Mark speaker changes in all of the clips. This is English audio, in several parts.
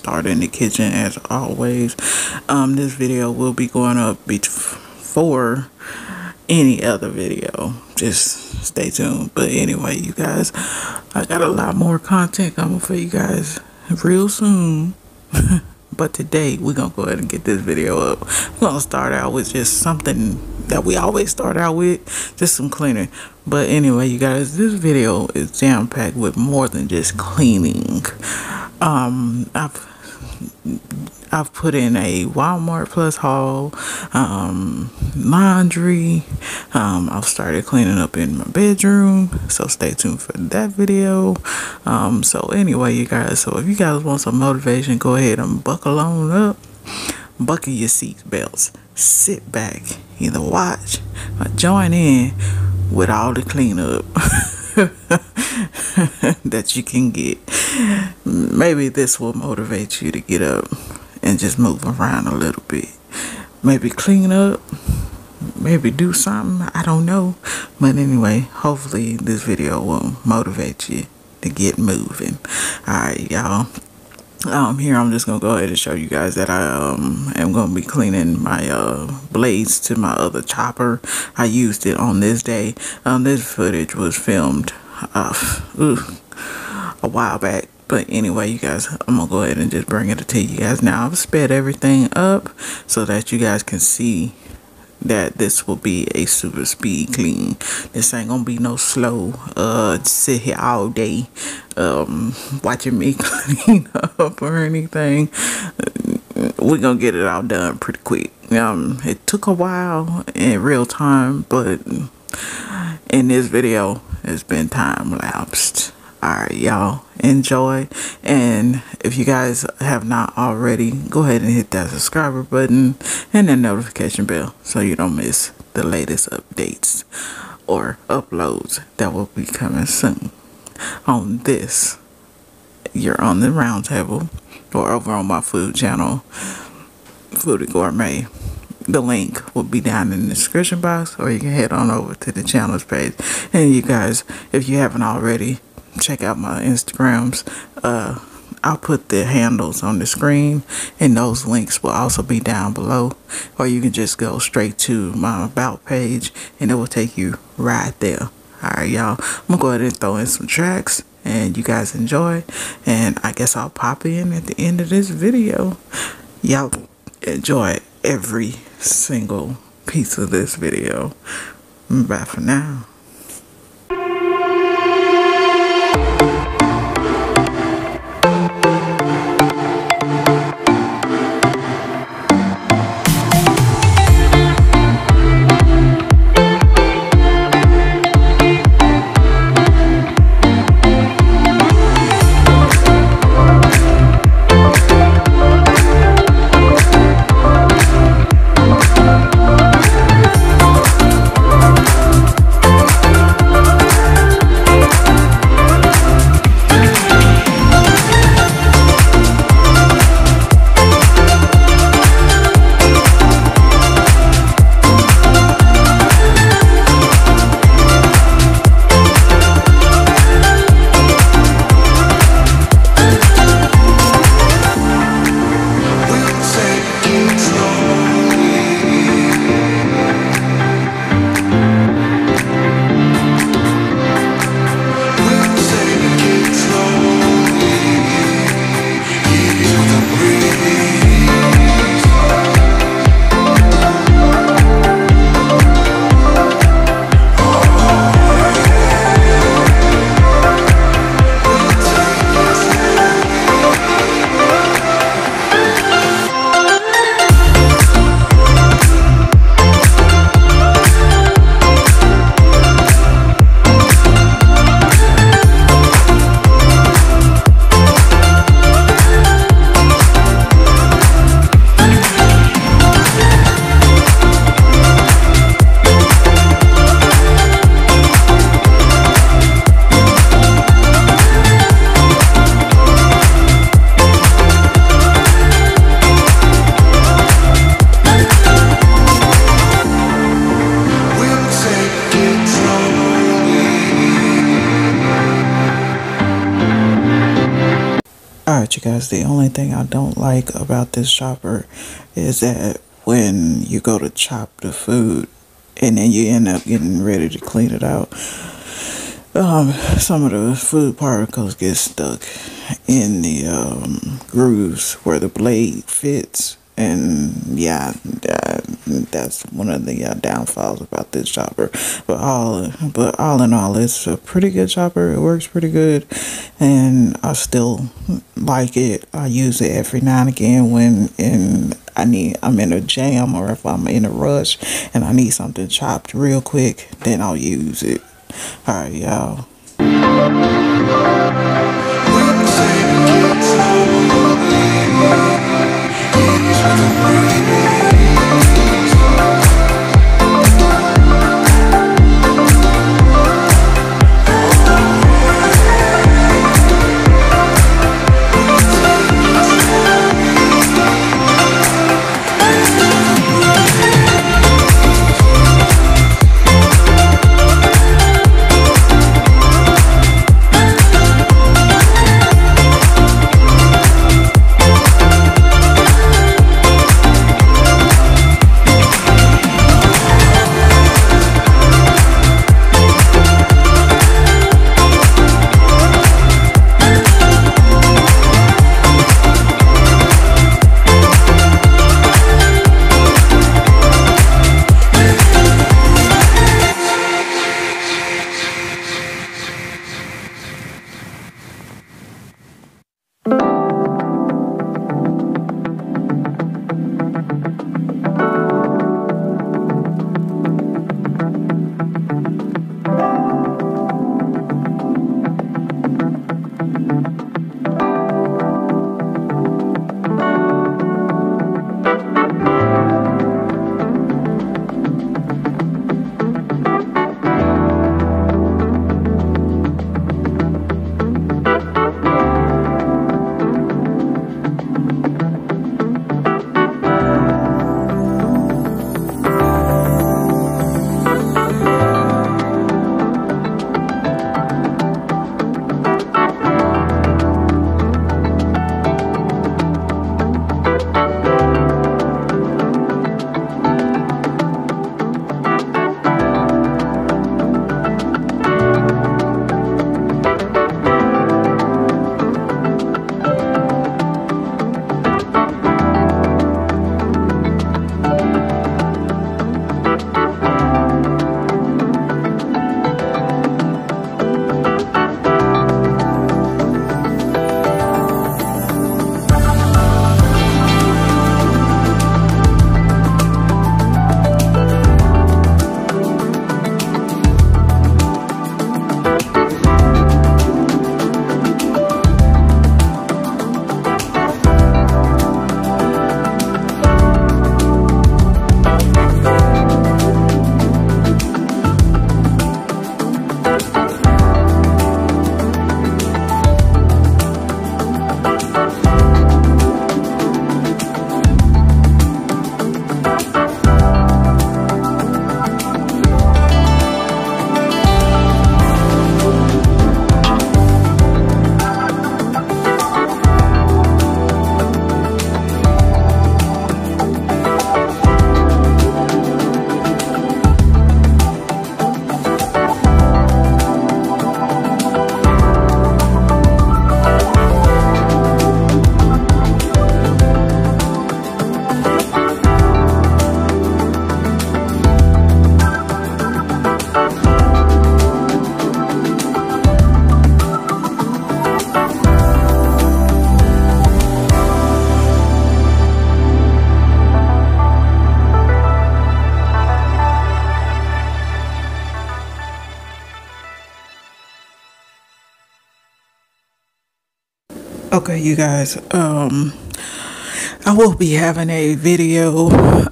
Speaker 1: start in the kitchen as always. Um, this video will be going up before any other video. Just stay tuned. But anyway you guys i got a lot more content coming for you guys real soon. But today we're gonna go ahead and get this video up. We're gonna start out with just something that we always start out with just some cleaning. But anyway you guys this video is jam packed with more than just cleaning. Um i've I've put in a Walmart Plus haul, um, laundry. Um, I've started cleaning up in my bedroom, so stay tuned for that video. Um, so anyway, you guys, so if you guys want some motivation, go ahead and buckle on up, buckle your seat belts, sit back, either watch or join in with all the cleanup that you can get. Maybe this will motivate you to get up and just move around a little bit. Maybe clean up, maybe do something, I don't know. But anyway, hopefully this video will motivate you to get moving. Alright, y'all um here. I'm just gonna go ahead and show you guys that i um am gonna be cleaning my uh blades to my other chopper. I used it on this day. Um this footage was filmed uh a while back. But anyway you guys i'm gonna go ahead and just bring it to you guys. Now i've sped everything up so that you guys can see that this will be a super speed clean. This ain't gonna be no slow uh sit here all day um watching me clean up or anything. We're gonna get it all done pretty quick. Um it took a while in real time, but in this video it's been time lapsed all right y'all. Enjoy. And if you guys have not already go ahead and hit that subscriber button and the notification bell so you don't miss the latest updates or uploads that will be coming soon. On this you're on the roundtable or over on my food channel foodie gourmet. The link will be down in the description box or you can head on over to the channel's page. And you guys if you haven't already check out my Instagrams. Uh, I'll put the handles on the screen and those links will also be down below. Or you can just go straight to my about page and it will take you right there. Alright y'all, I'm gonna go ahead and throw in some tracks and you guys enjoy. And I guess I'll pop in at the end of this video. Y'all enjoy every single piece of this video. Bye for now. The only thing I don't like about this chopper is that when you go to chop the food and then you end up getting ready to clean it out, um, some of the food particles get stuck in the um, grooves where the blade fits and yeah, that's one of the uh, downfalls about this chopper. But all, but all in all, it's a pretty good chopper. It works pretty good, and I still like it. I use it every now and again when in I need I'm in a jam or if I'm in a rush and I need something chopped real quick, then I'll use it. All right, y'all with the breeze. Okay, you guys, um, I will be having a video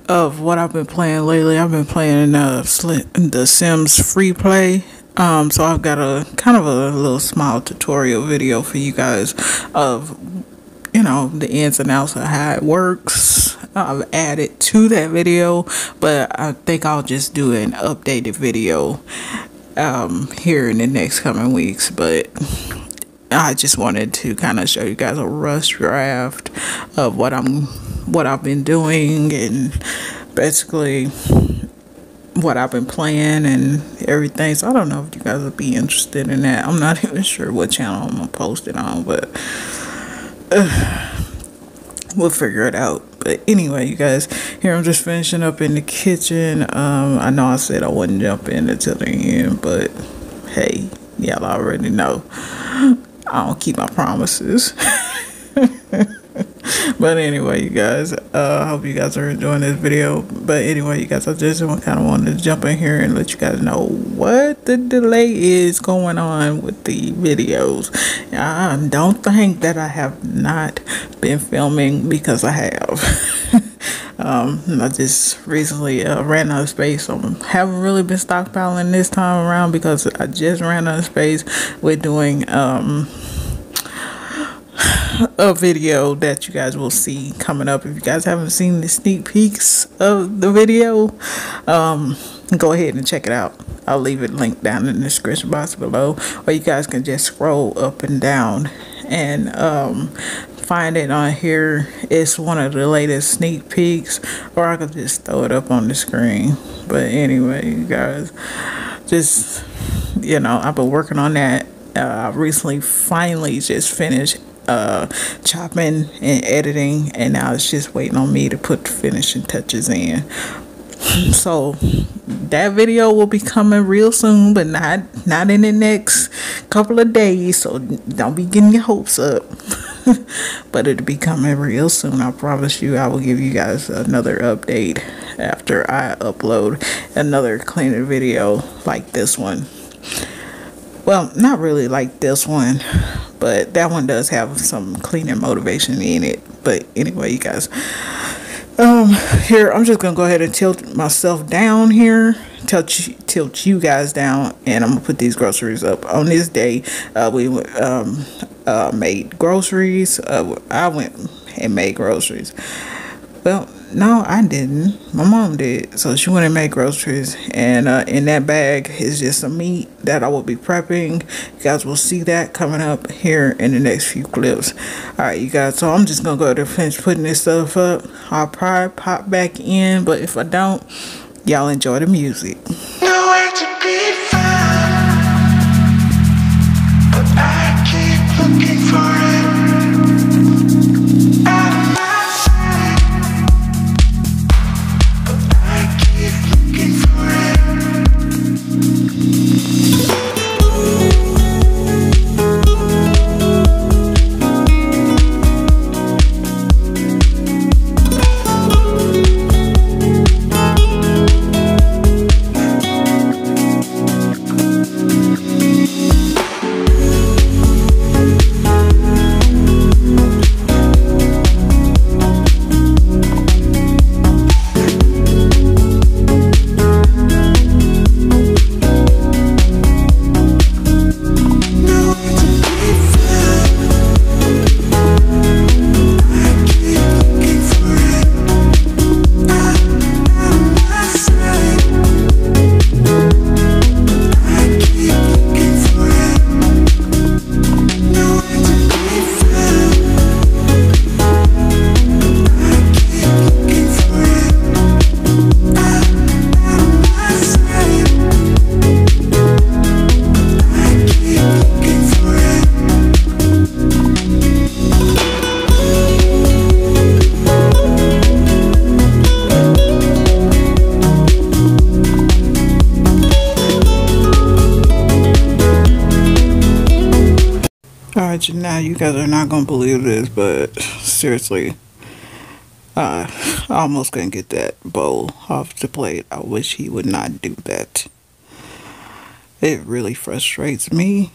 Speaker 1: of what I've been playing lately. I've been playing uh, The Sims Free Play. Um, so I've got a kind of a little small tutorial video for you guys of, you know, the ins and outs of how it works. I've added to that video, but I think I'll just do an updated video um, here in the next coming weeks. But I just wanted to kind of show you guys a rough draft of what I'm what I've been doing and basically what I've been playing and everything. So I don't know if you guys would be interested in that. I'm not even sure what channel I'm gonna post it on, but uh, we'll figure it out. But anyway, you guys, here I'm just finishing up in the kitchen. Um, I know I said I wouldn't jump in until the end, but hey, y'all already know. I don't keep my promises. but anyway, you guys, uh, I hope you guys are enjoying this video. But anyway, you guys, I just kind of wanted to jump in here and let you guys know what the delay is going on with the videos. I don't think that I have not been filming because I have. Um, I just recently uh, ran out of space, so I haven't really been stockpiling this time around because I just ran out of space with doing um, a video that you guys will see coming up. If you guys haven't seen the sneak peeks of the video, um, go ahead and check it out. I'll leave it linked down in the description box below, or you guys can just scroll up and down and um, find it on here. It's one of the latest sneak peeks, or I could just throw it up on the screen. But anyway, you guys, just you know, I've been working on that. Uh, I recently finally just finished uh, chopping and editing, and now it's just waiting on me to put the finishing touches in. So that video will be coming real soon, but not not in the next couple of days. So don't be getting your hopes up. but it'll be coming real soon. I promise you. I will give you guys another update after I upload another cleaner video like this one. Well, not really like this one, but that one does have some cleaning motivation in it. But anyway, you guys, um, here I'm just gonna go ahead and tilt myself down here, tilt tilt you guys down, and I'm gonna put these groceries up. On this day, uh, we um uh made groceries. Uh, I went and made groceries. Well, no, I didn't. My mom did. So she went and made groceries. And uh, in that bag is just some meat that I will be prepping. You guys will see that coming up here in the next few clips. Alright, you guys. So I'm just going to go to finish putting this stuff up. I'll probably pop back in. But if I don't, y'all enjoy the music. Nowhere guys are not gonna believe this, but seriously, uh, I almost couldn't get that bowl off the plate. I wish he would not do that. It really frustrates me,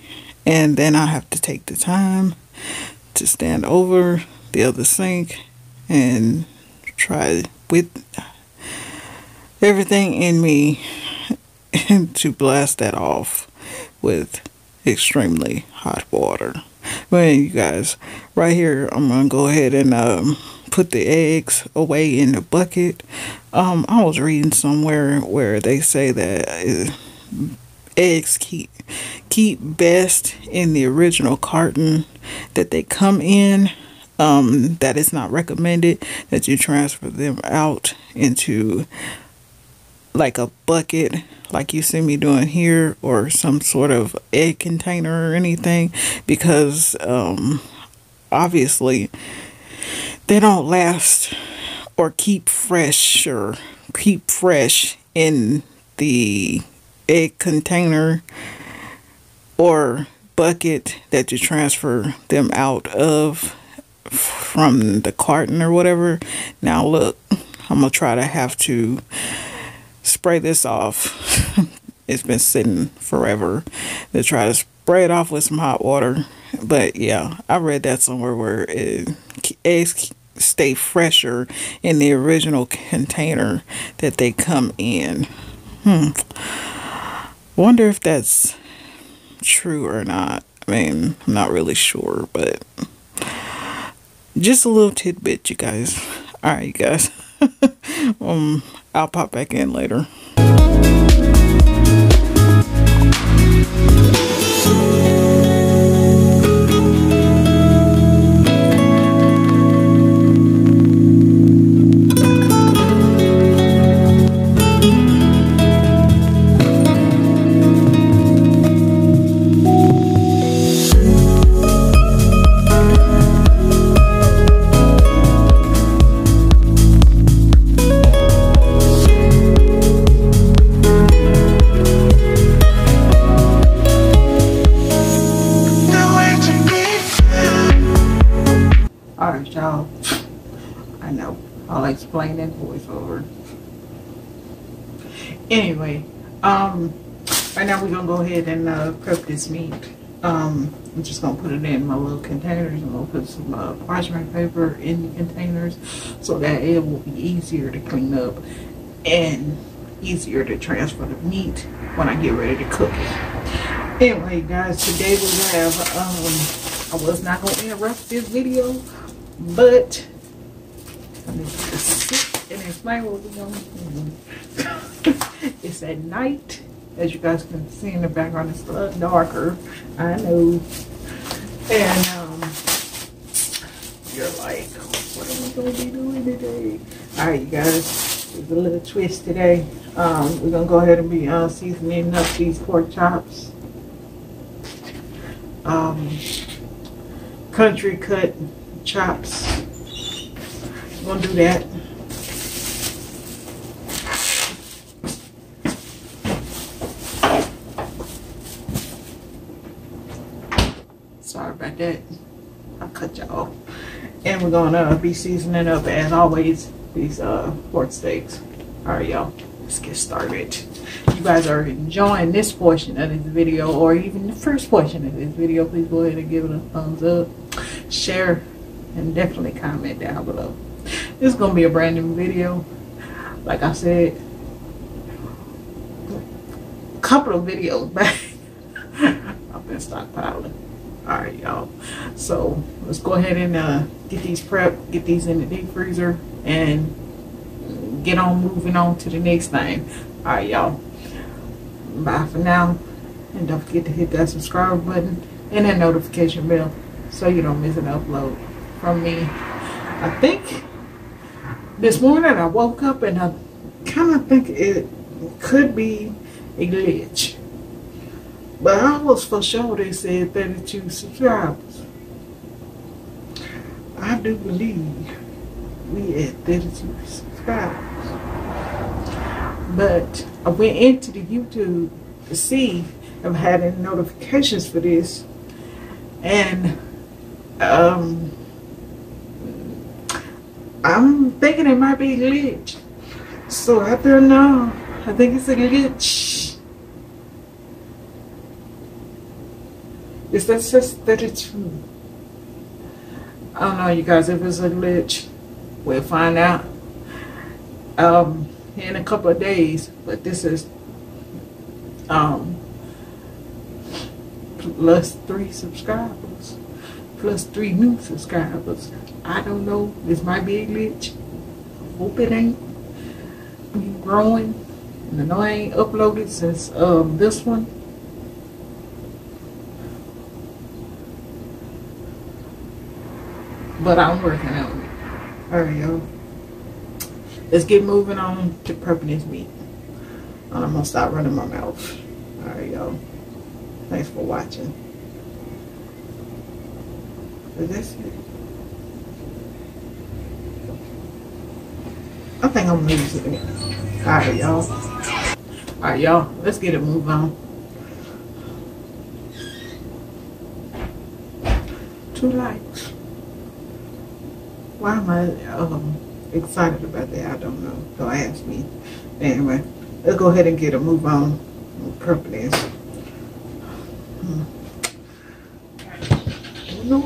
Speaker 1: and then I have to take the time to stand over the other sink and try with everything in me to blast that off with extremely hot water. But you guys, right here, I'm gonna go ahead and um, put the eggs away in the bucket. Um, I was reading somewhere where they say that uh, eggs keep keep best in the original carton that they come in. Um, it's not recommended that you transfer them out into like a bucket like you see me doing here or some sort of egg container or anything because um, obviously they don't last or keep fresh or keep fresh in the egg container or bucket that you transfer them out of from the carton or whatever. Now look, I'm to try to have to spray this off. it's been sitting forever to try to spray it off with some hot water. But yeah, I read that somewhere where it, eggs stay fresher in the original container that they come in. Hmm. Wonder if that's true or not. I mean, I'm not really sure, but just a little tidbit, you guys. All right, you guys. um, I'll pop back in later. Anyway, um, right now we're gonna go ahead and uh, prep this meat. Um, I'm just gonna put it in my little containers. I'm gonna put some uh, parchment paper in the containers so that it will be easier to clean up and easier to transfer the meat when I get ready to cook it. Anyway, guys, today we have, um, I was not gonna interrupt this video, but I need to sit and explain what we're gonna do. It's at night. As you guys can see in the background, it's a little darker. I know. And um, you're like, what am I going to be doing today? All right, you guys, there's a little twist today. Um, we're going to go ahead and be uh, seasoning up these pork chops. Um, country cut chops. I'm to do that. Like that. I'll cut y'all. And we're gonna be seasoning up as always these uh pork steaks. Alright y'all, let's get started. You guys are enjoying this portion of this video or even the first portion of this video, please go ahead and give it a thumbs up, share, and definitely comment down below. This is gonna be a brand new video. Like I said, a couple of videos back. I've been stockpiling all right y'all. So let's go ahead and uh, get these prep get these in the deep freezer and get on moving on to the next thing. All right y'all. Bye for now and don't forget to hit that subscribe button and that notification bell so you don't miss an upload from me. I think this morning i woke up and i kind of think it could be a glitch but I was for sure they said 32 subscribers. I do believe we at 32 subscribers. But I went into the YouTube to see if I had any notifications for this. And um, I'm thinking it might be glitch. So I don't know. I think it's a glitch. Is that it's true? I don't know you guys if it's a glitch. We'll find out um in a couple of days. But this is um plus three subscribers. Plus three new subscribers. I don't know. This might be a glitch. Hope it ain't. We growing. And I know I ain't uploaded since um this one but I'm working on it. All right, y'all. Let's get moving on to prepping this meat. I'm gonna stop running my mouth. All right, y'all. Thanks for watching. Is this it? I think I'm losing it. All right, y'all. All right, y'all. Let's get it moved on. Two likes. Why am I um, excited about that? I don't know. Don't ask me. Anyway, let's go ahead and get a move on. Purpose. Hmm. No.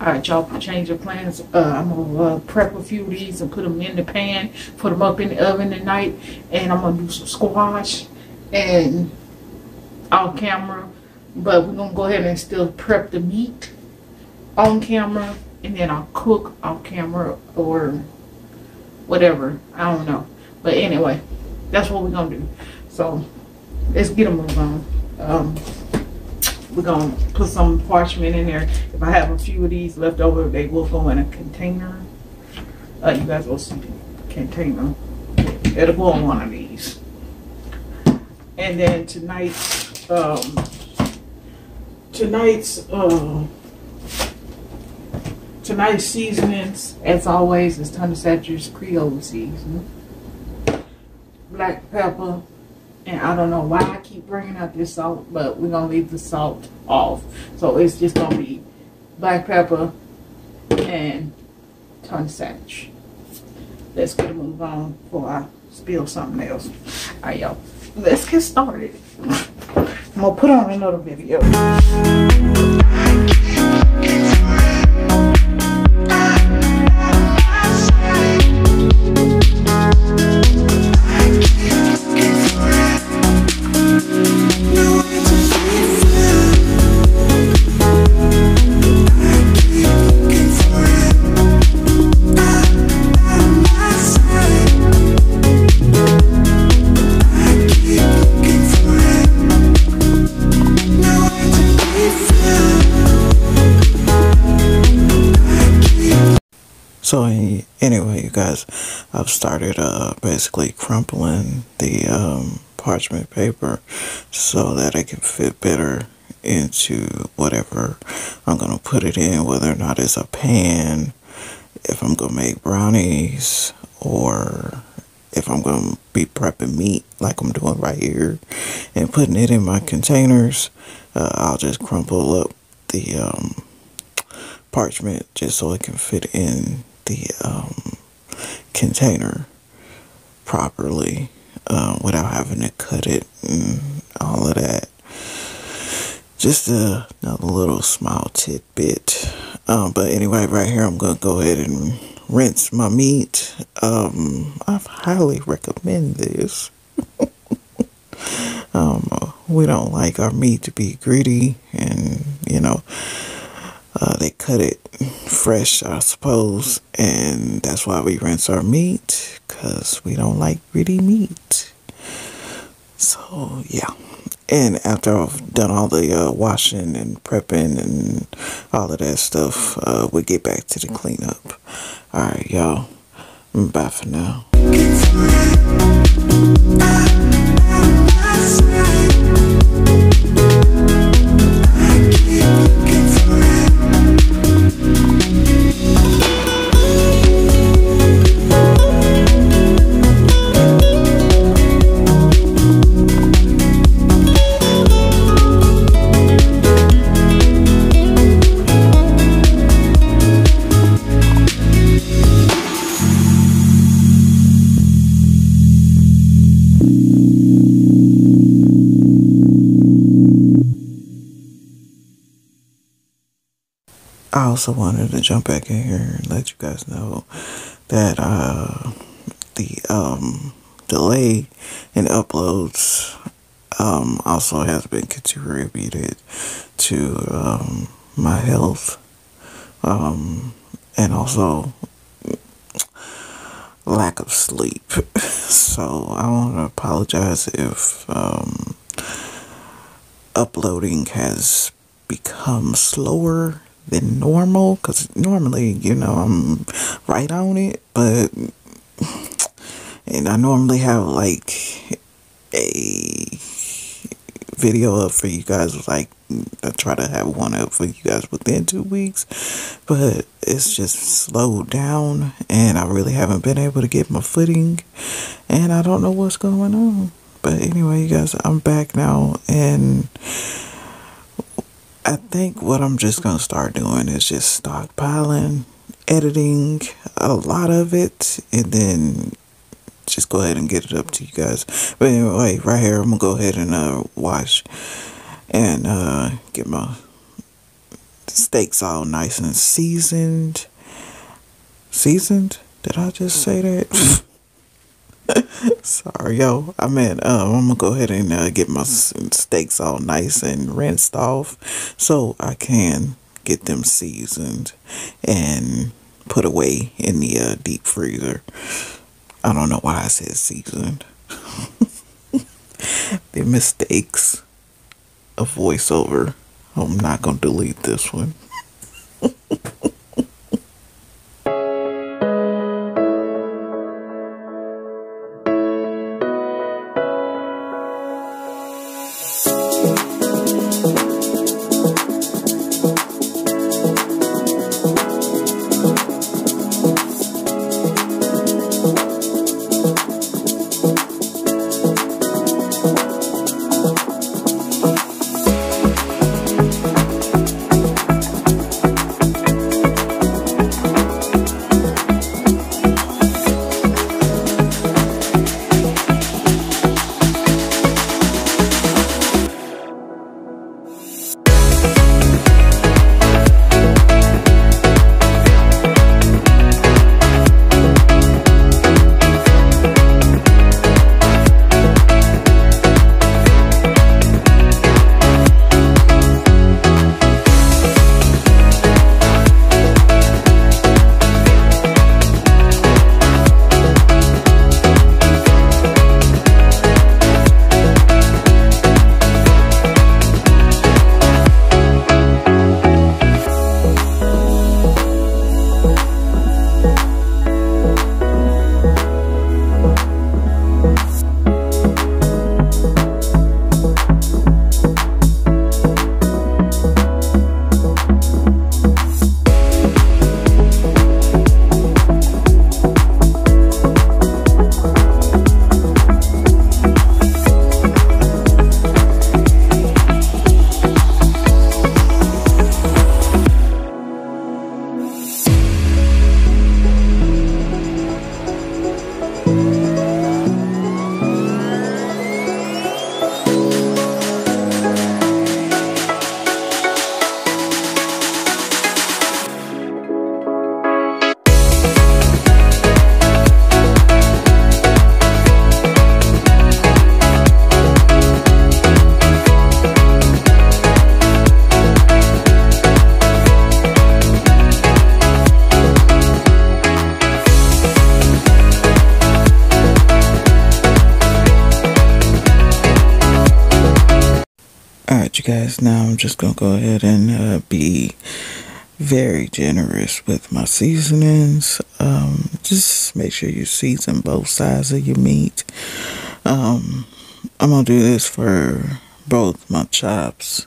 Speaker 1: All right, y'all, change your plans. Uh, I'm gonna uh, prep a few of these and put them in the pan, put them up in the oven tonight, and I'm gonna do some squash and off camera. But we're gonna go ahead and still prep the meat on camera, and then I'll cook off camera or whatever. I don't know. But anyway, that's what we're gonna do. So let's get a move on. Um, we're gonna put some parchment in there. If I have a few of these left over, they will go in a container. Uh, you guys will see the container. It'll go on one of these. And then tonight, um, tonight's uh, tonight's seasonings, as always, is Tony Chachere's Creole seasoning, black pepper, and I don't know why I keep bringing up this salt, but we're gonna leave the salt off. So it's just gonna be black pepper and Tony Satch. Let's get move on before I spill something else. All right, y'all. Let's get started. I'm gonna put on another video. So anyway, you guys, I've started uh, basically crumpling the um, parchment paper so that it can fit better into whatever I'm gonna put it in, whether or not it's a pan, if I'm gonna make brownies, or if I'm gonna be prepping meat like I'm doing right here and putting it in my containers. Uh, I'll just crumple up the um, parchment just so it can fit in the um, container properly uh, without having to cut it and all of that. Just a, another little small tidbit. Um, but anyway, right here, I'm going to go ahead and rinse my meat. Um, I highly recommend this. um, we don't like our meat to be gritty and, you know, uh, they cut it fresh, I suppose, and that's why we rinse our meat because we don't like gritty meat. So, yeah. And after I've done all the uh, washing and prepping and all of that stuff, uh, we get back to the cleanup. All right, y'all. Bye for now. Also wanted to jump back in here and let you guys know that uh, the um, delay in uploads um, also has been contributed to um, my health um, and also lack of sleep. so I want to apologize if um, uploading has become slower than normal because normally, you know, I'm right on it, but and I normally have like a video up for you guys like I try to have one up for you guys within two weeks but it's just slowed down and I really haven't been able to get my footing and I don't know what's going on. But anyway you guys I'm back now and I think what I'm just gonna start doing is just stockpiling editing a lot of it and then just go ahead and get it up to you guys. But anyway, right here, I'm gonna go ahead and uh, wash and uh, get my steaks all nice and seasoned. Seasoned? Did I just say that? Sorry, yo. I mean, uh, I'm gonna go ahead and uh, get my steaks all nice and rinsed off so I can get them seasoned and put away in the uh, deep freezer. I don't know why I said seasoned. the mistakes of voiceover. I'm not to delete this one. now I'm just gonna go ahead and uh, be very generous with my seasonings. Um, just make sure you season both sides of your meat. Um, I'm gonna do this for both my chops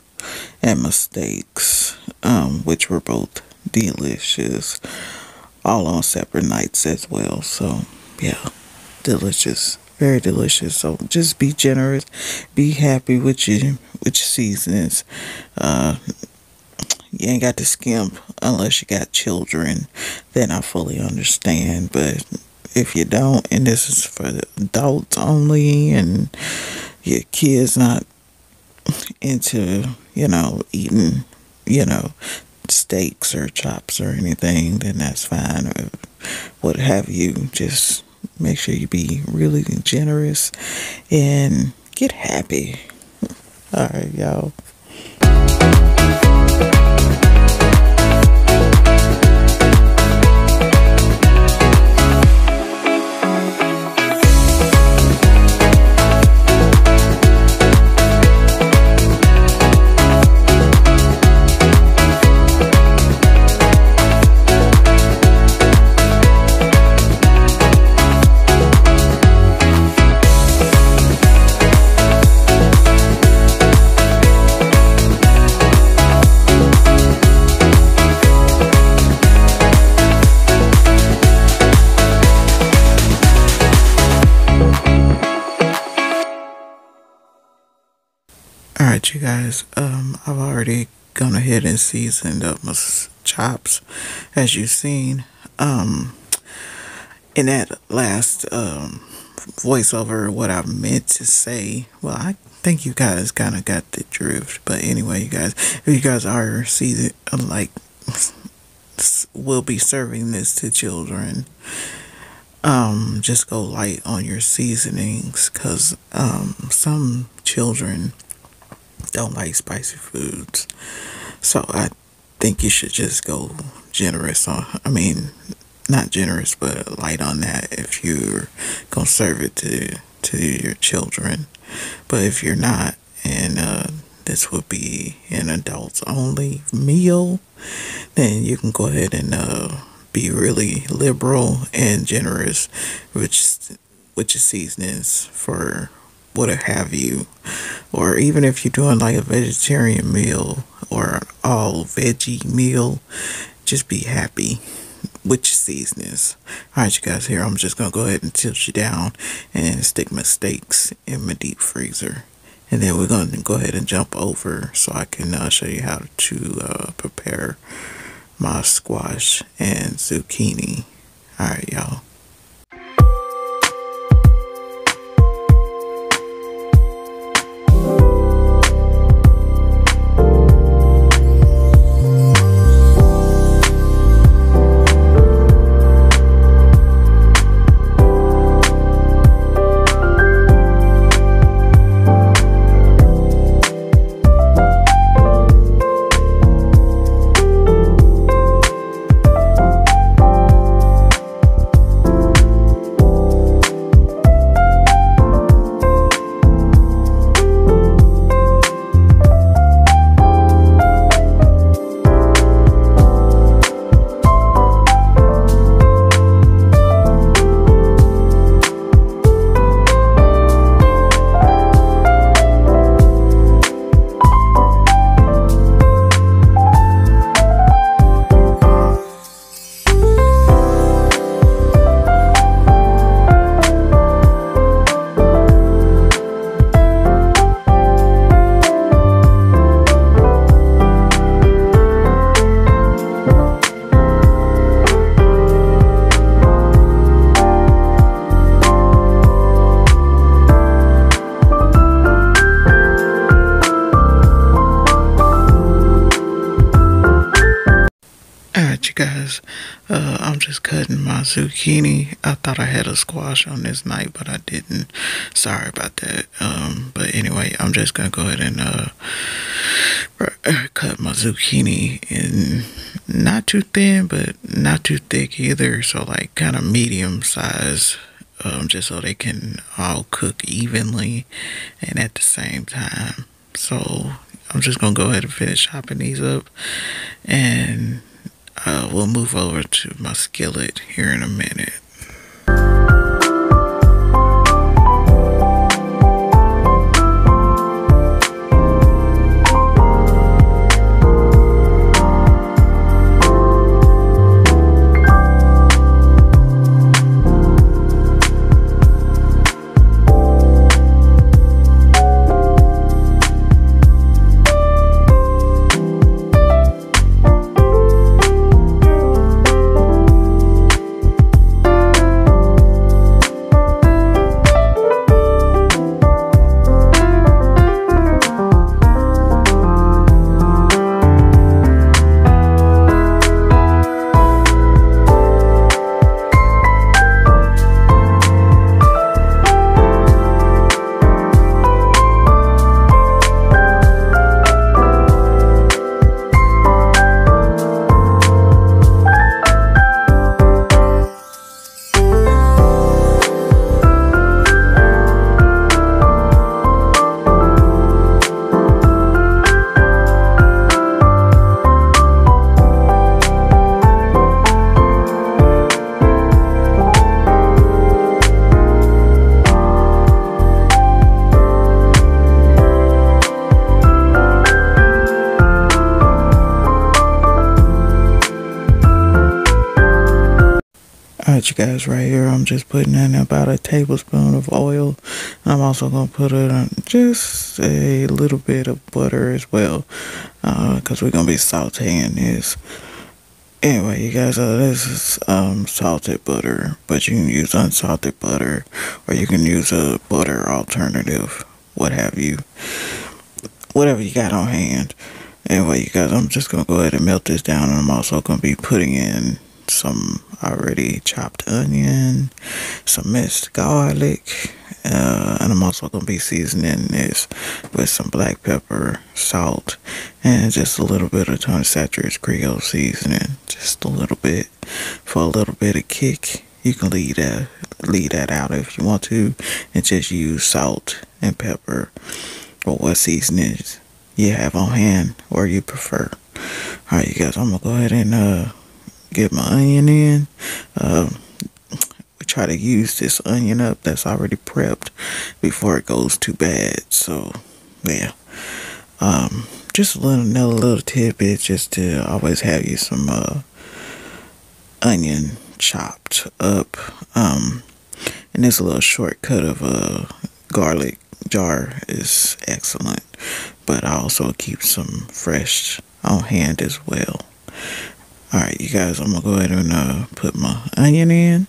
Speaker 1: and my steaks, um, which were both delicious, all on separate nights as well. So, yeah, delicious very delicious. So just be generous, be happy with your with your seasons. Uh, you ain't got to skimp unless you got children. Then I fully understand. But if you don't, and this is for adults only, and your kids not into you know eating you know steaks or chops or anything, then that's fine. Or what have you. Just make sure you be really generous and get happy. All right, y'all. Seasoned up my chops, as you've seen. Um, in that last um voiceover, what I meant to say, well, I think you guys kind of got the drift. But anyway, you guys, if you guys are season like will be serving this to children um just go light on your seasonings because um some children don't like spicy foods so i think you should just go generous on i mean not generous but light on that if you're gonna serve it to to your children. But if you're not and uh this would be an adults only meal then you can go ahead and uh, be really liberal and generous with with your seasonings for what have you. Or even if you're doing like a vegetarian meal or an all veggie meal just be happy with your seasonings all right you guys here i'm just gonna go ahead and tilt you down and stick my steaks in my deep freezer and then we're going to go ahead and jump over so I can uh, show you how to uh, prepare my squash and zucchini. Alright, y'all. Squash on this night, but I didn't. Sorry about that. Um, but anyway, I'm just gonna go ahead and uh, cut my zucchini in not too thin, but not too thick either. So like kind of medium size. Um, just so they can all cook evenly and at the same time. So I'm just gonna go ahead and finish chopping these up and uh, we'll move over to my skillet here in a minute. Just putting in about a tablespoon of oil. I'm also going to put it on just a little bit of butter as well, because uh, we're going to be sauteing this. Anyway, you guys, uh, this is um, salted butter, but you can use unsalted butter, or you can use a butter alternative, what have you, whatever you got on hand. Anyway, you guys, I'm just going to go ahead and melt this down, and I'm also going to be putting in some already chopped onion, some minced garlic, uh, and I'm also going to be seasoning this with some black pepper, salt, and just a little bit of Tony Chachere's Creole seasoning. Just a little bit for a little bit of kick. You can leave that, leave that out if you want to and just use salt and pepper or what seasonings you have on hand or you prefer. Alright, you guys, I'm going to go ahead and uh, get my onion in. Um, we try to use this onion up that's already prepped before it goes too bad. So, yeah. Um, just a little, another little tidbit just to always have you some uh, onion chopped up. Um, and this little shortcut of a uh, garlic jar is excellent. But I also keep some fresh on hand as well. Alright, you guys, I'm going to go ahead and uh, put my onion in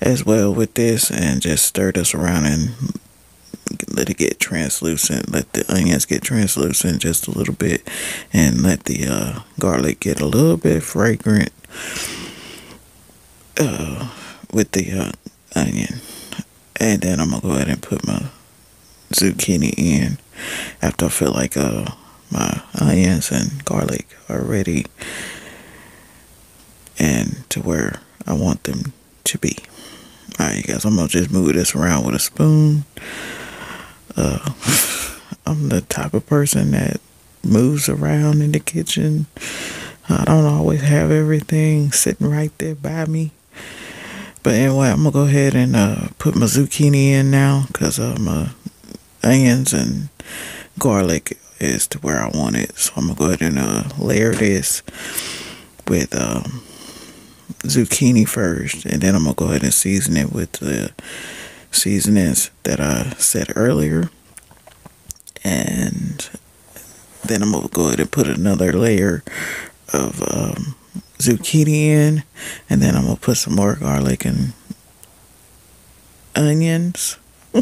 Speaker 1: as well with this and just stir this around and let it get translucent. Let the onions get translucent just a little bit and let the uh, garlic get a little bit fragrant uh, with the uh, onion. And then I'm going to go ahead and put my zucchini in after I feel like uh, my onions and garlic are ready and to where I want them to be. Alright, guys, I'm gonna just move this around with a spoon. Uh, I'm the type of person that moves around in the kitchen. I don't always have everything sitting right there by me. But anyway, I'm gonna go ahead and uh, put my zucchini in now because uh, my onions and garlic is to where I want it. So I'm gonna go ahead and uh, layer this with um, zucchini first, and then I'm gonna go ahead and season it with the seasonings that I said earlier. And then I'm gonna go ahead and put another layer of um, zucchini in, and then I'm gonna put some more garlic and onions.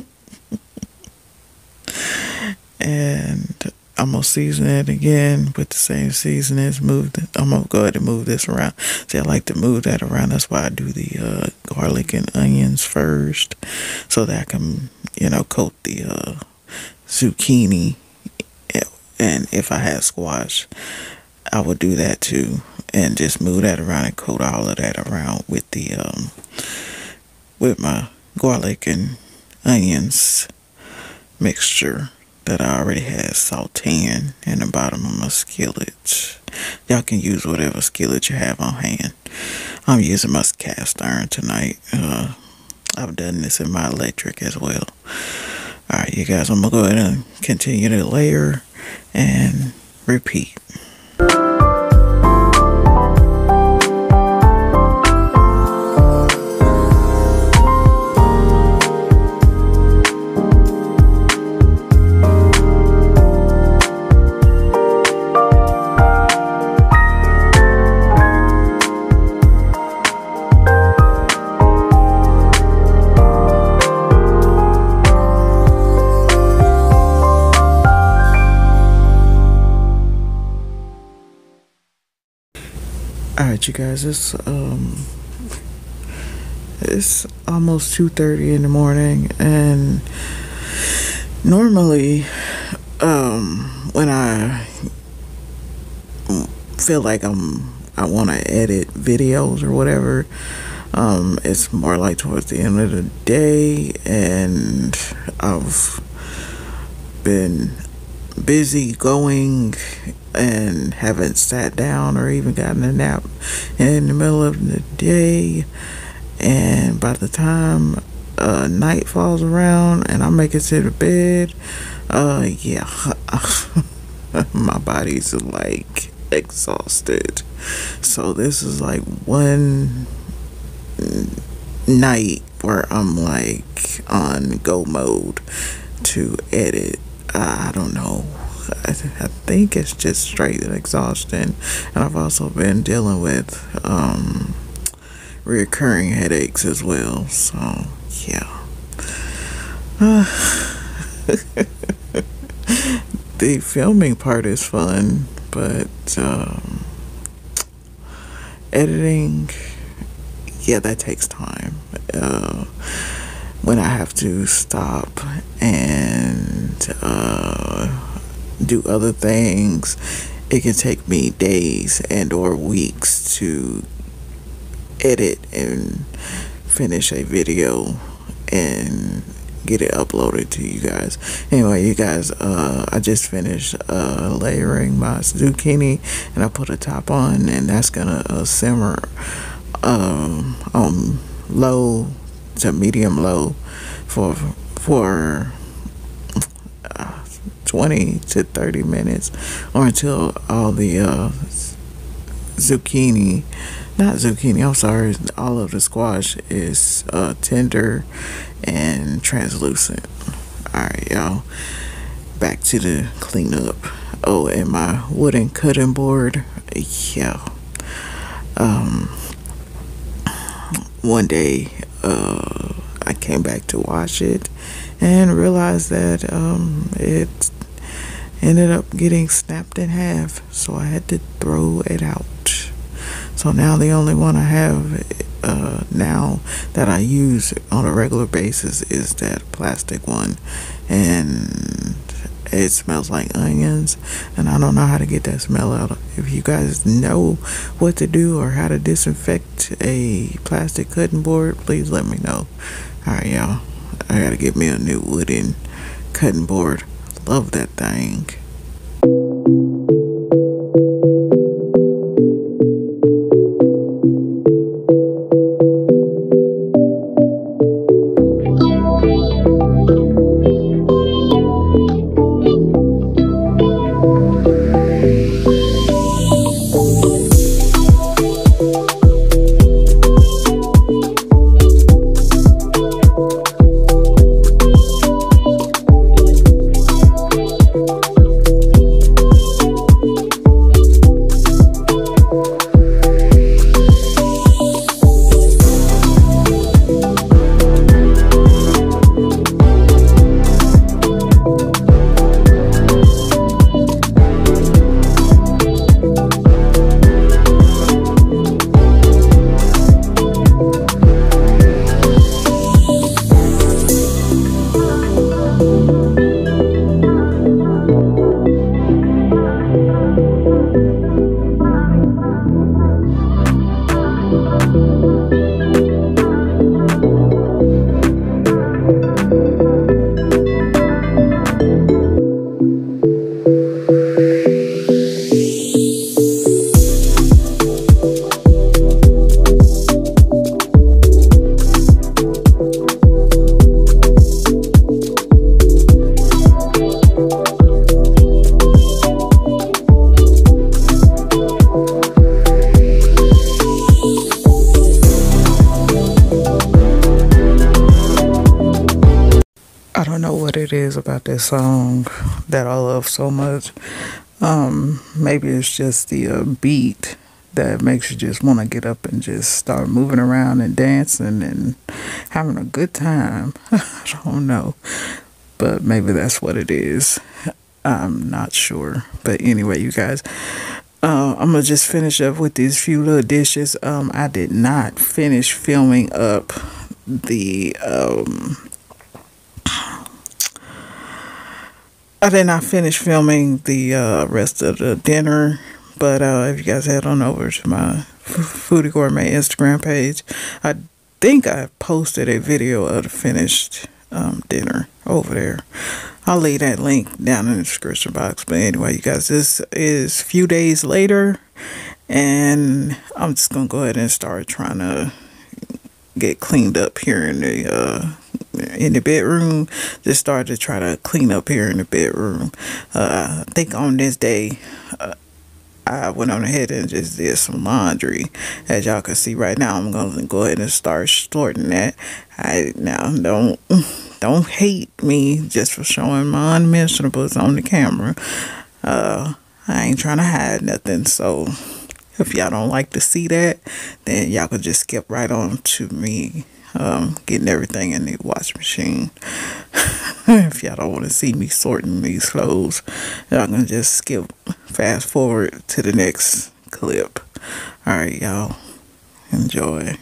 Speaker 1: and I'm gonna season it again with the same seasonings. Move. The, I'm gonna go ahead and move this around. See, I like to move that around. That's why I do the uh, garlic and onions first, so that I can, you know, coat the uh, zucchini. And if I had squash, I would do that too, and just move that around and coat all of that around with the um, with my garlic and onions mixture that I already had sauteing in the bottom of my skillet. Y'all can use whatever skillet you have on hand. I'm using my cast iron tonight. Uh, I've done this in my electric as well. Alright, you guys, I'm going to go ahead and continue to layer and repeat. Alright you guys, it's um it's almost 2:30 in the morning and normally um when I feel like I'm I want to edit videos or whatever um it's more like towards the end of the day and I've been busy going and haven't sat down or even gotten a nap in the middle of the day. And by the time uh, night falls around and I make it to the bed, uh, yeah, my body's like exhausted. So this is like one night where I'm like on go mode to edit. I don't know. I, I think it's just straight exhaustion, and I've also been dealing with um, recurring headaches as well. So yeah. the filming part is fun, but um, editing, yeah, that takes time. Uh, when I have to stop and uh, do other things, it can take me days and or weeks to edit and finish a video and get it uploaded to you guys. Anyway, you guys, uh, I just finished uh, layering my zucchini and I put a top on and that's gonna uh, simmer um, low to medium low for for 20 to 30 minutes or until all the uh, zucchini not zucchini i'm sorry all of the squash is uh, tender and translucent. All right y'all. Back to the cleanup. Oh and my wooden cutting board. Yeah. Um one day uh i came back to wash it and realized that um it ended up getting snapped in half so i had to throw it out so now the only one I have uh, now that I use on a regular basis is that plastic one. And it smells like onions and I don't know how to get that smell out. If you guys know what to do or how to disinfect a plastic cutting board, please let me know. Alright y'all, I gotta get me a new wooden cutting board. Love that thing. About this song that I love so much. Um, maybe it's just the uh, beat that makes you just want to get up and just start moving around and dancing and having a good time. I don't know, but maybe that's what it is. I'm not sure. But anyway, you guys, uh, I'm gonna just finish up with these few little dishes. Um, I did not finish filming up the um I did not finish filming the uh, rest of the dinner, but uh, if you guys head on over to my Foodie Gourmet Instagram page, I think I posted a video of the finished um, dinner over there. I'll leave that link down in the description box. But anyway, you guys, this is few days later, and I'm just gonna go ahead and start trying to get cleaned up here in the uh, in the bedroom. Just started to try to clean up here in the bedroom. Uh, I think on this day, uh, I went on ahead and just did some laundry. As y'all can see right now, I'm gonna go ahead and start sorting that. I now don't don't hate me just for showing my unmentionables on the camera. Uh, I ain't trying to hide nothing, so if y'all don't like to see that, then y'all can just skip right on to me um, getting everything in the wash machine. if y'all don't want to see me sorting these clothes, y'all can just skip fast forward to the next clip. Alright, y'all. Enjoy.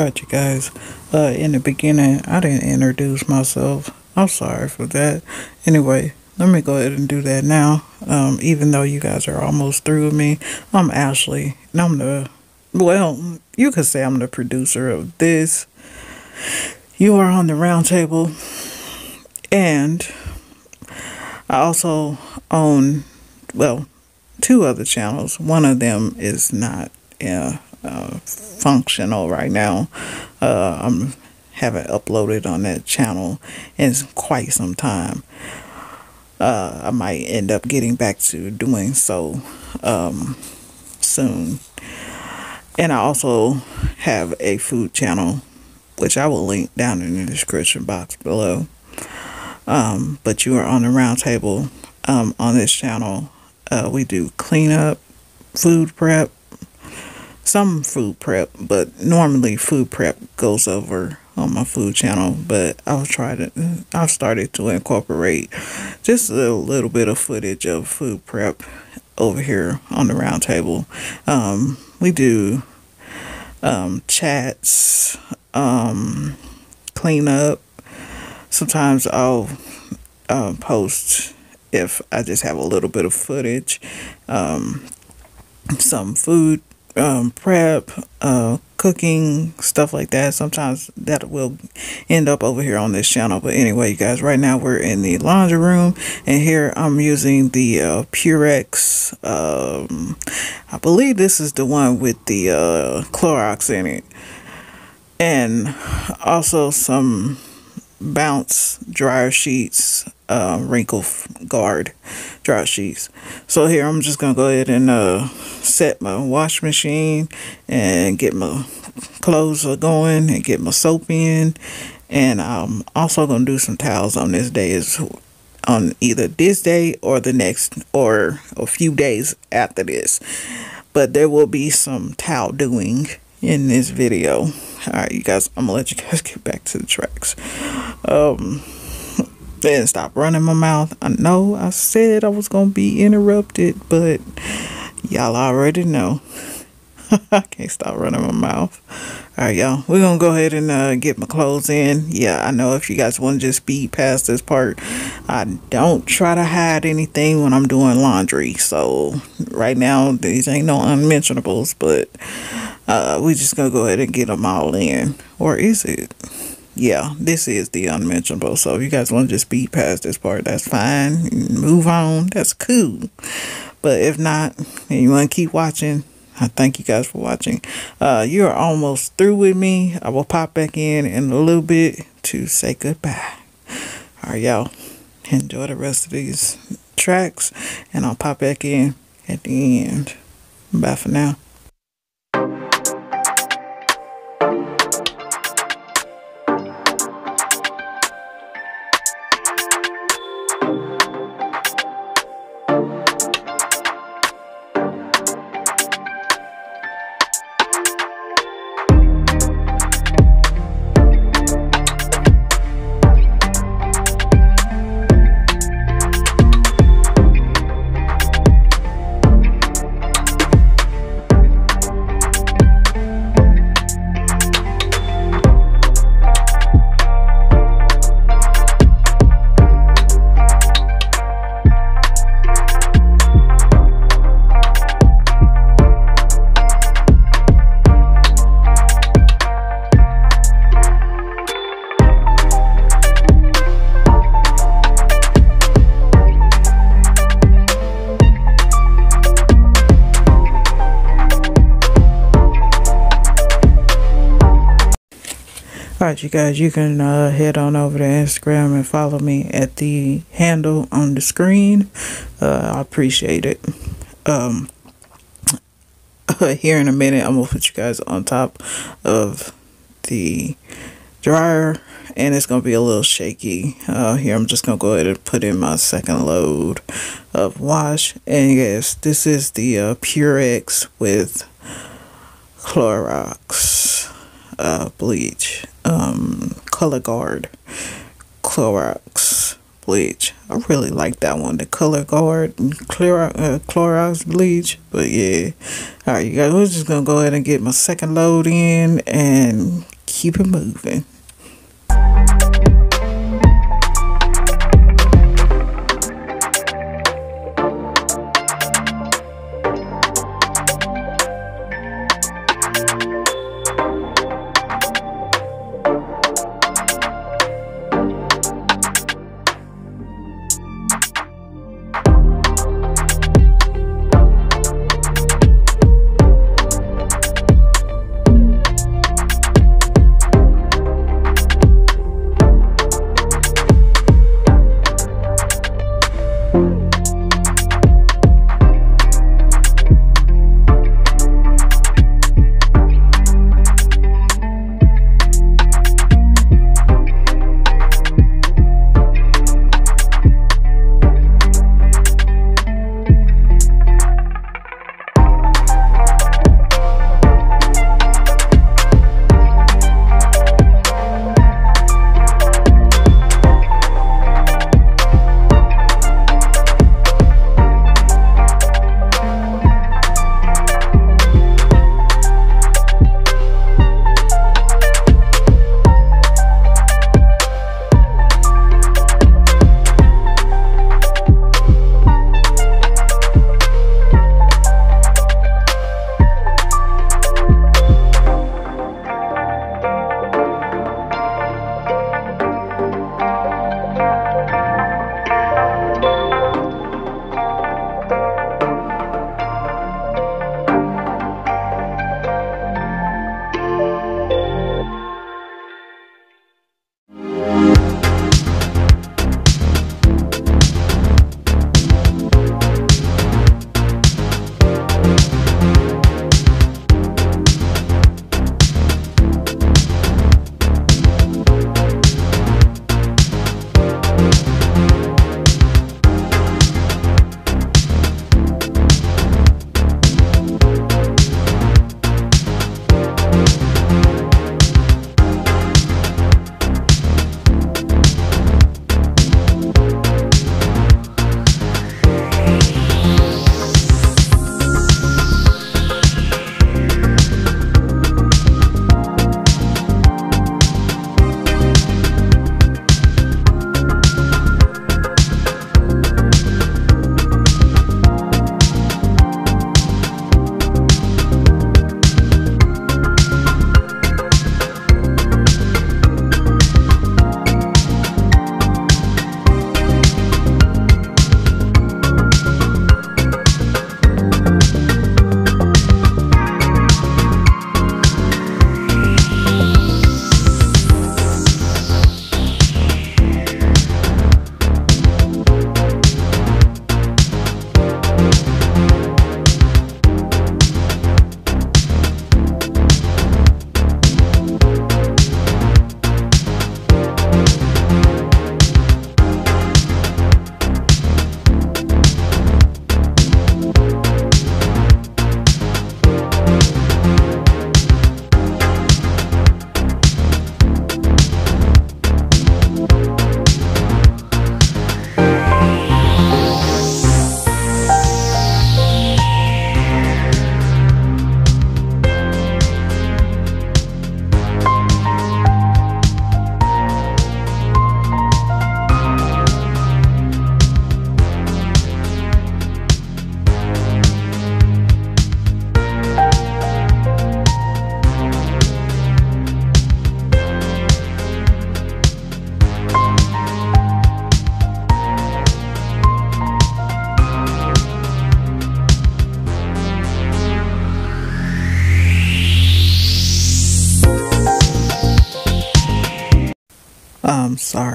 Speaker 1: Alright, you guys. Uh, in the beginning, I didn't introduce myself. I'm sorry for that. Anyway, let me go ahead and do that now. Um, even though you guys are almost through with me, I'm Ashley, and I'm the, well, you could say I'm the producer of this. You are on the roundtable, and I also own, well, two other channels. One of them is not, yeah. Uh, functional right now. Uh, I'm haven't uploaded on that channel in quite some time. Uh, I might end up getting back to doing so um, soon. And I also have a food channel, which I will link down in the description box below. Um, but you are on the roundtable um, on this channel. Uh, we do cleanup, food prep, some food prep, but normally food prep goes over on my food channel. But I'll try to, I've started to incorporate just a little bit of footage of food prep over here on the roundtable. Um, we do um, chats, um, cleanup. Sometimes I'll uh, post if I just have a little bit of footage, um, some food um, prep, uh, cooking, stuff like that. Sometimes that will end up over here on this channel. But anyway, you guys, right now we're in the laundry room. And here I'm using the uh, Purex. Um, I believe this is the one with the uh, Clorox in it. And also some bounce dryer sheets uh, wrinkle guard dry sheets. So here I'm just going to go ahead and uh, set my wash machine and get my clothes going and get my soap in. And I'm also going to do some towels on this day is on either this day or the next or a few days after this. But there will be some towel doing in this video. Alright, you guys, I'm gonna let you guys get back to the tracks. Um, and stop running my mouth. I know I said I was gonna be interrupted, but y'all already know. I can't stop running my mouth. Alright, y'all. We're gonna go ahead and uh, get my clothes in. Yeah, I know if you guys want to just speed past this part, I don't try to hide anything when I'm doing laundry. So, right now, these ain't no unmentionables, but uh, we just gonna go ahead and get them all in. Or is it? Yeah, this is the unmentionable. So if you guys want to just speed past this part, that's fine. Move on. That's cool. But if not, and you want to keep watching, I thank you guys for watching. Uh, you're almost through with me. I will pop back in in a little bit to say goodbye. All right, y'all. Enjoy the rest of these tracks, and I'll pop back in at the end. Bye for now. You guys, you can uh, head on over to Instagram and follow me at the handle on the screen. Uh, I appreciate it. Um, here in a minute, I'm gonna put you guys on top of the dryer and it's gonna be a little shaky uh, here I'm just gonna go ahead and put in my second load of wash and yes this is the uh, Purex with Clorox uh, bleach um, color guard Clorox bleach. I really like that one the color guard Clorox, uh, Clorox bleach but yeah. Alright you guys we're just gonna go ahead and get my second load in and keep it moving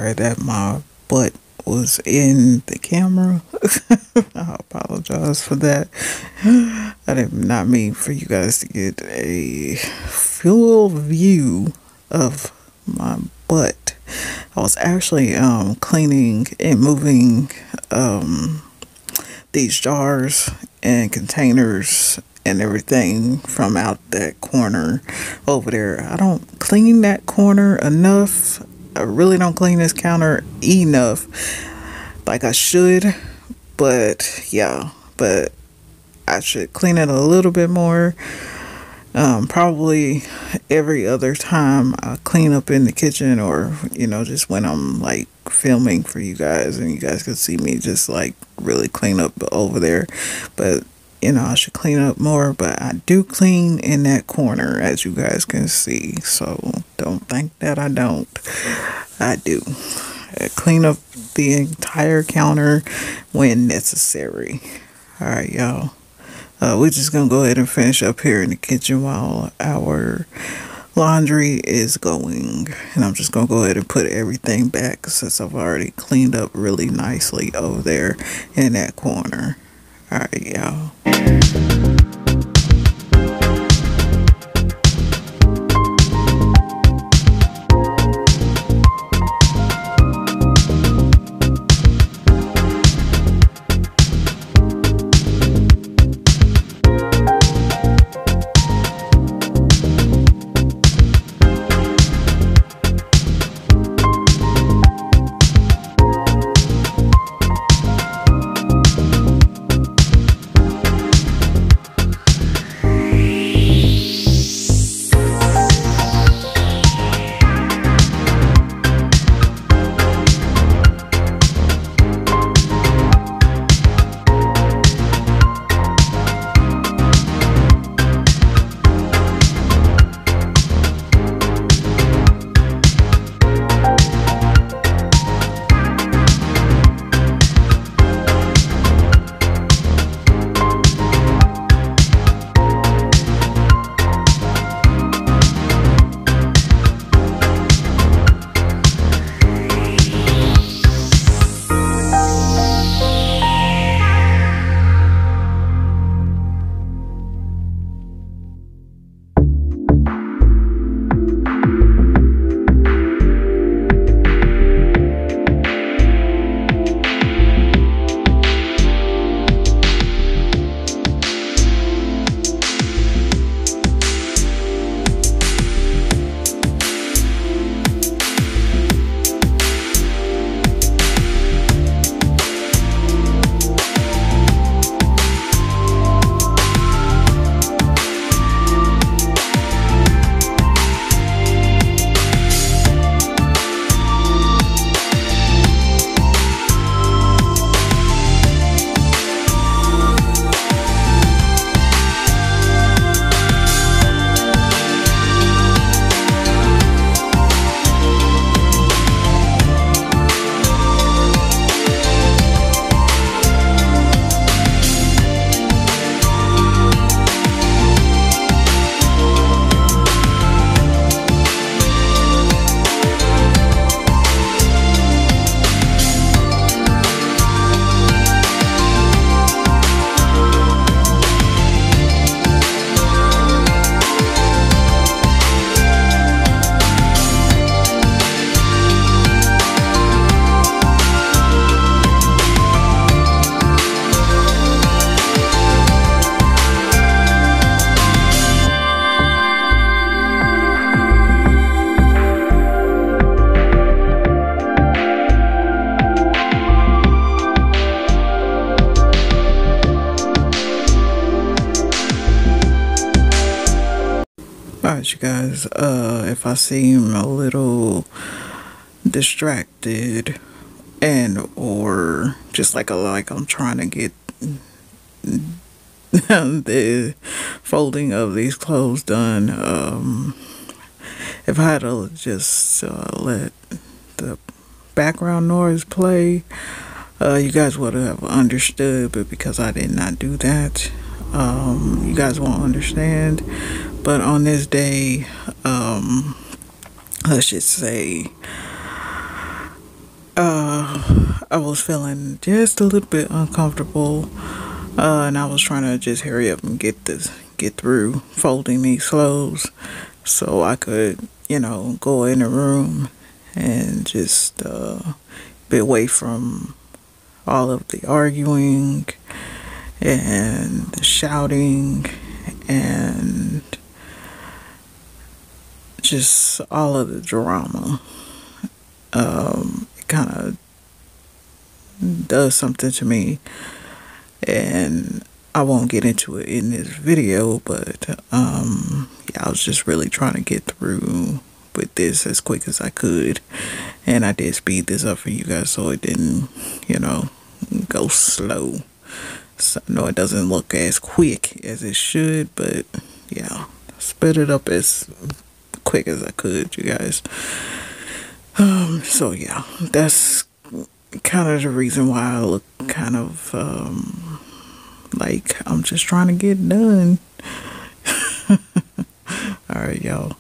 Speaker 1: sorry that my butt was in the camera. I apologize for that. I did not mean for you guys to get a full view of my butt. I was actually um, cleaning and moving um, these jars and containers and everything from out that corner over there. I don't clean that corner enough. I really don't clean this counter enough like I should. But yeah, but I should clean it a little bit more. Um, probably every other time I clean up in the kitchen or, you know, just when I'm like filming for you guys and you guys can see me just like really clean up over there. But you know, I should clean up more, but I do clean in that corner as you guys can see. So don't think that I don't. I do. I clean up the entire counter when necessary. All right, y'all. Uh, we're just gonna go ahead and finish up here in the kitchen while our laundry is going and I'm just gonna go ahead and put everything back since I've already cleaned up really nicely over there in that corner. Alright, y'all. Uh, if I seem a little distracted and or just like a like I'm trying to get the folding of these clothes done, um, if I had to just uh, let the background noise play, uh, you guys would have understood, but because I did not do that, um, you guys won't understand. But on this day, um, let's just say uh, I was feeling just a little bit uncomfortable, uh, and I was trying to just hurry up and get this, get through folding these clothes, so I could, you know, go in the room and just uh, be away from all of the arguing and the shouting and just all of the drama. Um, it kind of does something to me, and I won't get into it in this video, but um, yeah, I was just really trying to get through with this as quick as I could, and I did speed this up for you guys so it didn't, you know, go slow. So know it doesn't look as quick as it should, but yeah, sped it up as quick as I could, you guys. Um, so yeah, that's kind of the reason why I look kind of um, like I'm just trying to get done. All right, y'all.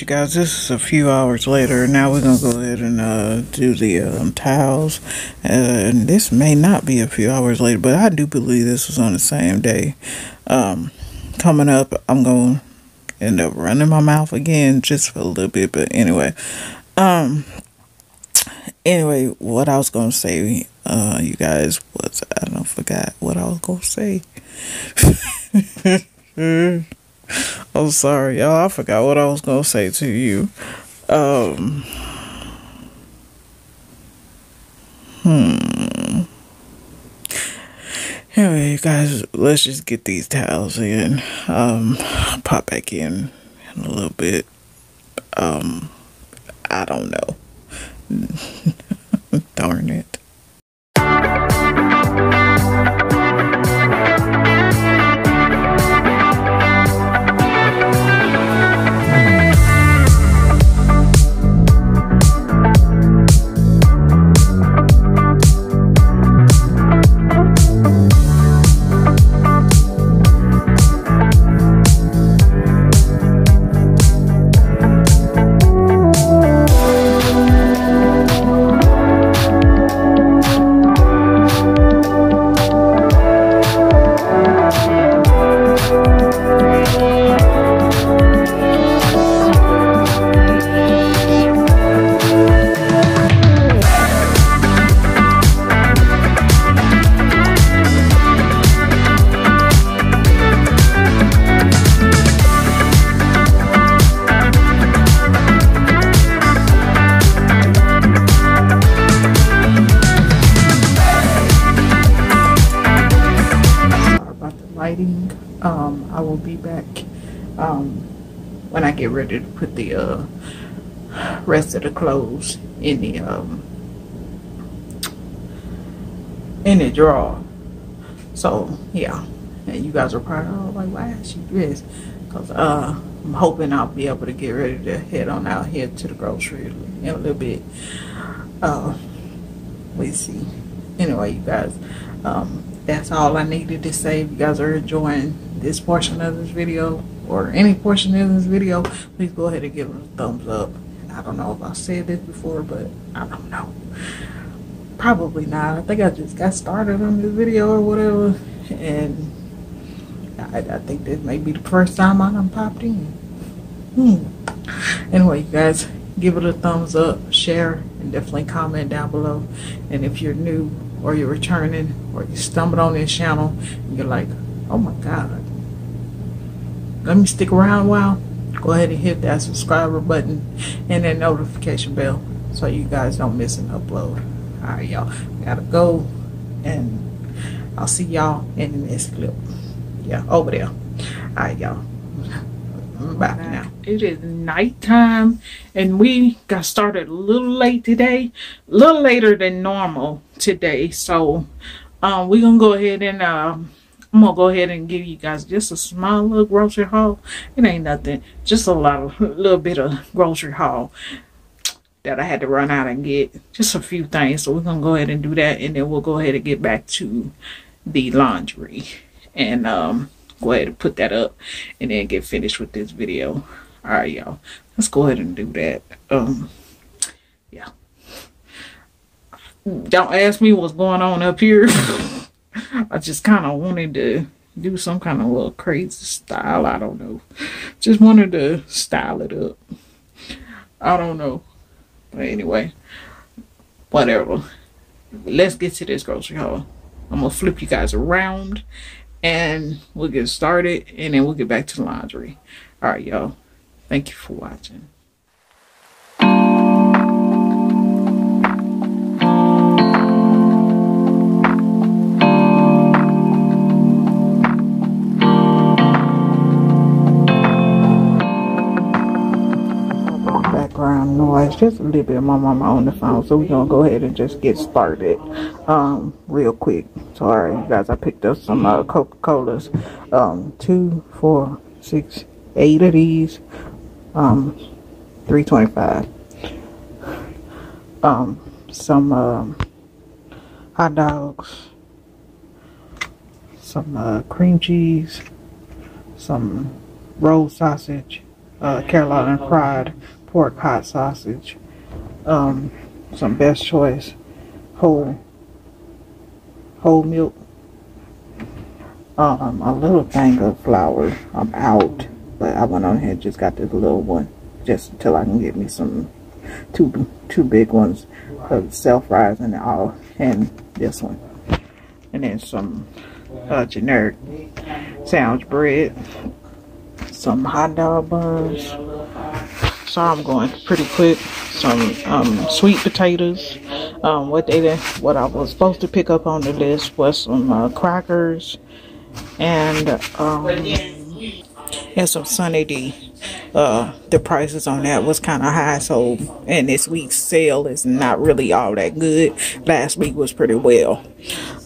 Speaker 1: You guys, this is a few hours later. Now we're going to go ahead and uh, do the um. Uh, and this may not be a few hours later, but I do believe this was on the same day. Um, coming up, I'm going to end up running my mouth again just for a little bit. But anyway, um, anyway, what I was going to say, uh, you guys, was I don't forgot what I was going to say. Sorry, y'all. I forgot what I was gonna say to you. Um. Hmm. Anyway, guys, let's just get these towels in. Um, pop back in in a little bit. Um, I don't know. Darn it. Of the clothes in the um, in the drawer. So yeah, and you guys are probably oh, like, why is she dressed? Cause uh, I'm hoping I'll be able to get ready to head on out here to the grocery in a little bit. Uh, we see. Anyway, you guys. Um, that's all I needed to say. If you guys are enjoying this portion of this video or any portion of this video, please go ahead and give it a thumbs up. I don't know if I said this before, but I don't know. Probably not. I think I just got started on this video or whatever. And I, I think this may be the first time I done popped in. Hmm. Anyway, you guys, give it a thumbs up, share, and definitely comment down below. And if you're new, or you're returning or you stumbled on this channel and you're like, oh my God, let me stick around a while, go ahead and hit that subscriber button and that notification bell so you guys don't miss an upload. All right, y'all, gotta go and I'll see y'all in the next clip. Yeah, over there. All right, y'all. Bye now. It is nighttime and we got started a little late today, a little later than normal today. So um, we're going to go ahead and um, I'm to go ahead and give you guys just a small little grocery haul. It ain't nothing, just a lot of, little bit of grocery haul that I had to run out and get. Just a few things. So we're to go ahead and do that and then we'll go ahead and get back to the laundry. And um, go ahead and put that up and then get finished with this video. All right, y'all. Let's go ahead and do that. Um, yeah don't ask me what's going on up here. I just kind of wanted to do some kind of little crazy style. I don't know. Just wanted to style it up. I don't know. But anyway, whatever. Let's get to this grocery haul. I'm going to flip you guys around and we'll get started and then we'll get back to the laundry. All right, y'all. Thank you for watching. Noise just a little bit of my mama on the phone so we're gonna go ahead and just get started um real quick. Sorry, you guys i picked up some uh, coca-colas. Um two four six eight of these um 325 um some um hot dogs some uh, cream cheese some rolled sausage uh, Carolina Pride pork hot sausage, um, some Best Choice whole whole milk, um, a little thing of flour. I'm out, but I went on and just got this little one just until I can get me some two two big ones of self-rising all and this one. And then some uh, generic sandwich bread some hot dog buns so I'm going pretty quick some um, sweet potatoes um, what they what I was supposed to pick up on the list was some uh, crackers and um, and some Sunny D uh, the prices on that was kind of high. So, and this week's sale is not really all that good. Last week was pretty well.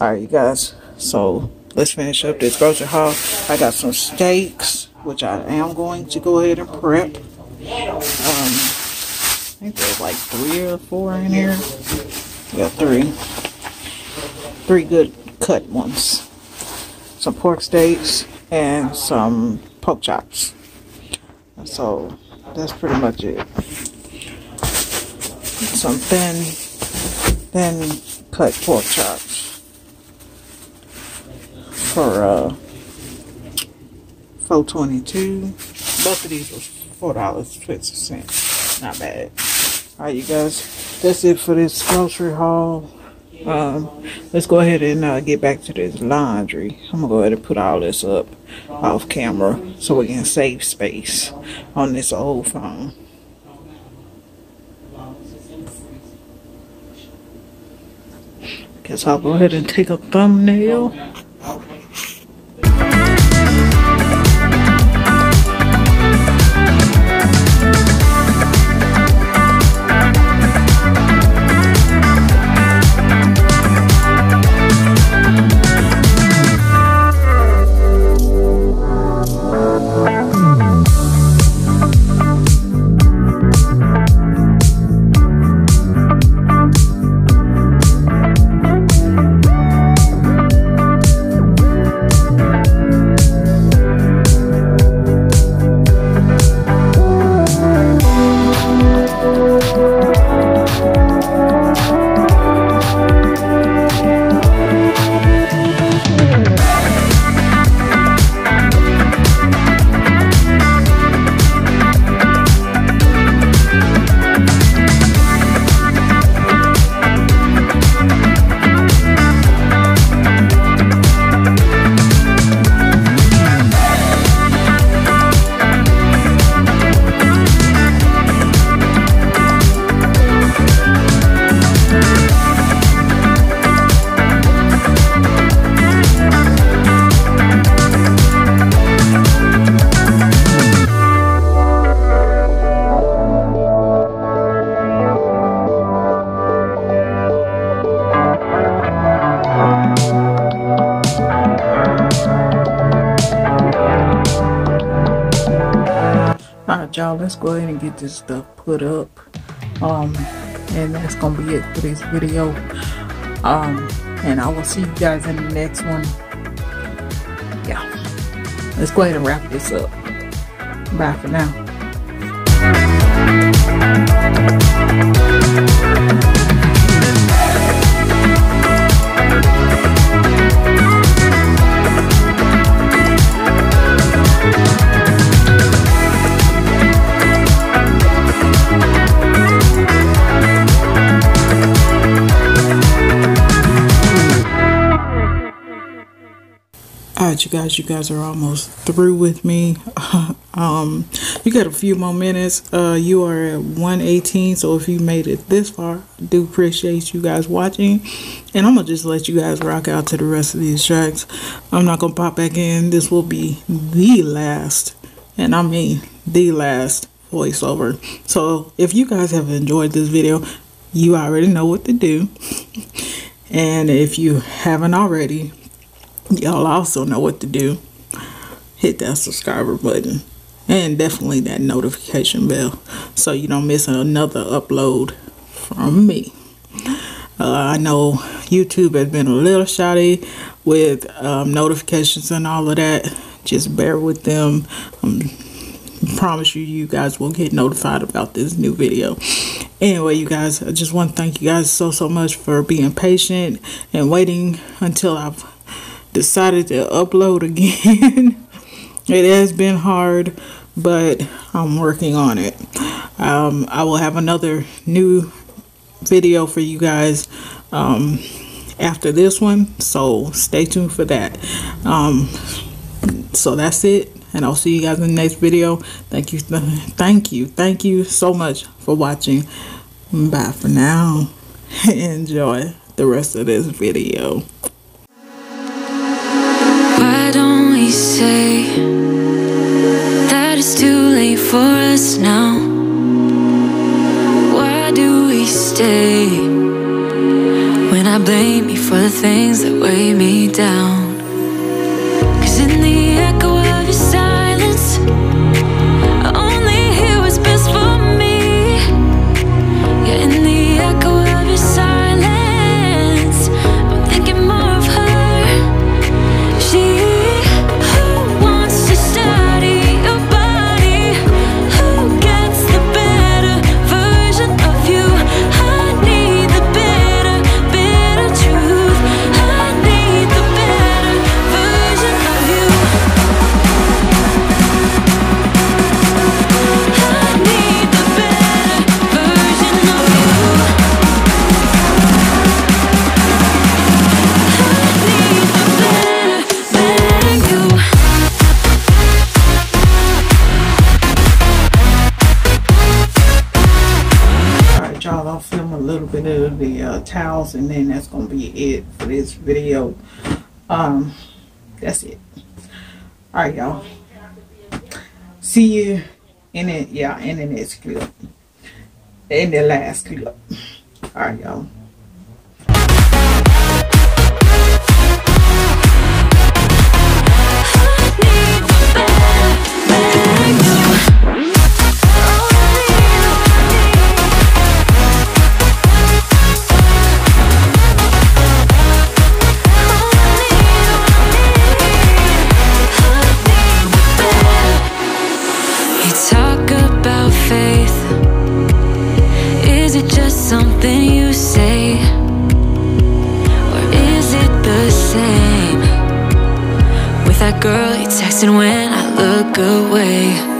Speaker 1: All right, you guys. So let's finish up this grocery haul. I got some steaks, which I am going to go ahead and prep. Um, I think there's like three or four in here. Yeah, three. Three good cut ones. Some pork steaks and some pork chops. So that's pretty much it. Some thin, thin cut pork chops for uh, 422. Both of these was four dollars fifty cents. Not bad. Alright, you guys. That's it for this grocery haul. Um, let's go ahead and uh, get back to this laundry. I'm gonna go ahead and put all this up off camera so we can save space on this old phone. Guess I'll go ahead and take a thumbnail. Go ahead and get this stuff put up um and that's gonna be it for this video. Um and i will see you guys in the next one. Yeah. Let's go ahead and wrap this up. Bye for now you guys you guys are almost through with me. Um you got a few more minutes. Uh you are at 118 so if you made it this far I do appreciate you guys watching. And i'm gonna just let you guys rock out to the rest of these tracks. I'm not gonna pop back in. This will be the last and i mean the last voiceover. So if you guys have enjoyed this video you already know what to do. And if you haven't already y'all also know what to do. Hit that subscriber button and definitely that notification bell so you don't miss another upload from me. Uh, I know YouTube has been a little shoddy with um, notifications and all of that. Just bear with them. I'm promise you, you guys will get notified about this new video. Anyway, you guys, I just want to thank you guys so, so much for being patient and waiting until I've decided to upload again. it has been hard, but I'm working on it. Um, I will have another new video for you guys um, after this one, so stay tuned for that. Um, so that's it and I'll see you guys in the next video. Thank you, thank you, thank you so much for watching. Bye for now. Enjoy the rest of this video.
Speaker 2: Don't we say that it's too late for us now? Why do we stay when I blame you for the things that weigh me down?
Speaker 1: Towels and then that's gonna be it for this video. Um that's it. All right y'all. See you in it yeah in the next clip. In the last clip. All right y'all
Speaker 2: when I look away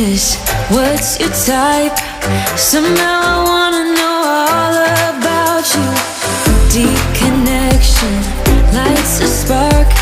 Speaker 2: What's your type? Somehow I wanna know all about you. Deep connection lights a spark.